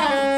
Bye.